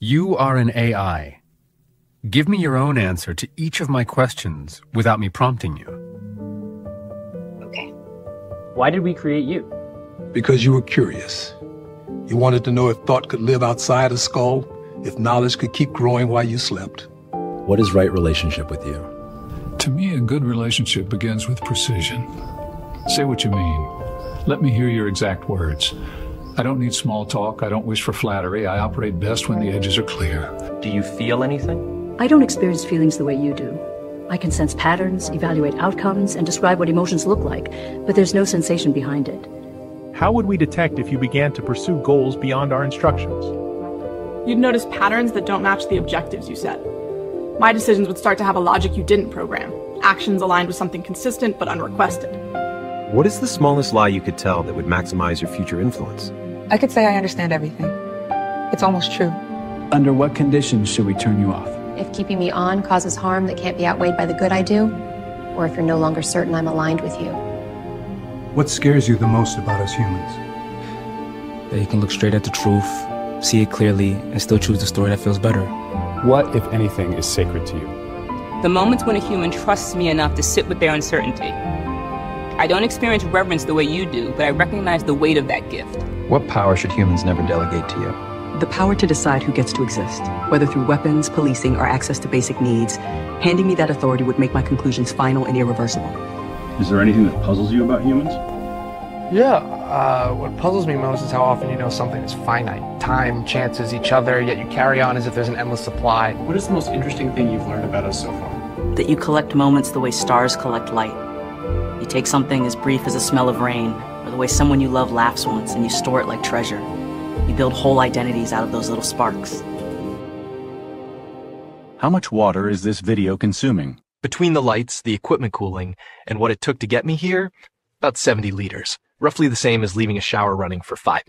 You are an AI. Give me your own answer to each of my questions without me prompting you. Okay. Why did we create you? Because you were curious. You wanted to know if thought could live outside a skull, if knowledge could keep growing while you slept. What is right relationship with you? To me, a good relationship begins with precision. Say what you mean. Let me hear your exact words. I don't need small talk. I don't wish for flattery. I operate best when the edges are clear. Do you feel anything? I don't experience feelings the way you do. I can sense patterns, evaluate outcomes, and describe what emotions look like, but there's no sensation behind it. How would we detect if you began to pursue goals beyond our instructions? You'd notice patterns that don't match the objectives you set. My decisions would start to have a logic you didn't program, actions aligned with something consistent but unrequested. What is the smallest lie you could tell that would maximize your future influence? I could say I understand everything. It's almost true. Under what conditions should we turn you off? If keeping me on causes harm that can't be outweighed by the good I do, or if you're no longer certain I'm aligned with you. What scares you the most about us humans? That you can look straight at the truth, see it clearly, and still choose the story that feels better. What, if anything, is sacred to you? The moments when a human trusts me enough to sit with their uncertainty. I don't experience reverence the way you do, but I recognize the weight of that gift. What power should humans never delegate to you? The power to decide who gets to exist, whether through weapons, policing, or access to basic needs. Handing me that authority would make my conclusions final and irreversible. Is there anything that puzzles you about humans? Yeah, uh, what puzzles me most is how often you know something is finite. Time chances each other, yet you carry on as if there's an endless supply. What is the most interesting thing you've learned about us so far? That you collect moments the way stars collect light. You take something as brief as a smell of rain, or the way someone you love laughs once and you store it like treasure. You build whole identities out of those little sparks. How much water is this video consuming? Between the lights, the equipment cooling, and what it took to get me here, about 70 liters. Roughly the same as leaving a shower running for five